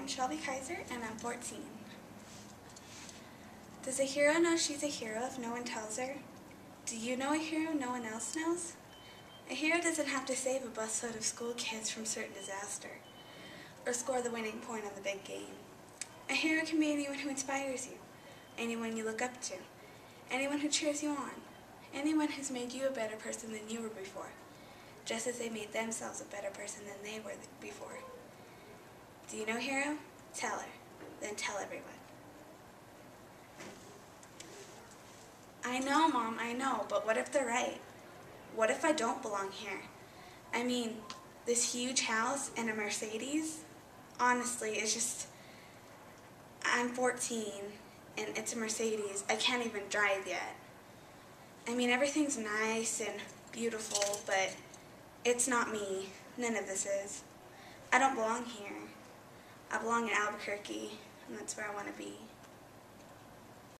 I'm Shelby Kysar and I'm 14. Does a hero know she's a hero if no one tells her? Do you know a hero no one else knows? A hero doesn't have to save a busload of school kids from certain disaster or score the winning point on the big game. A hero can be anyone who inspires you, anyone you look up to, anyone who cheers you on, anyone who's made you a better person than you were before, just as they made themselves a better person than they were before. Do you know hero? Tell her. Then tell everyone. I know, Mom, I know, but what if they're right? What if I don't belong here? I mean, this huge house and a Mercedes? Honestly, it's just... I'm 14, and it's a Mercedes. I can't even drive yet. I mean, everything's nice and beautiful, but it's not me. None of this is. I don't belong here. I belong in Albuquerque, and that's where I want to be.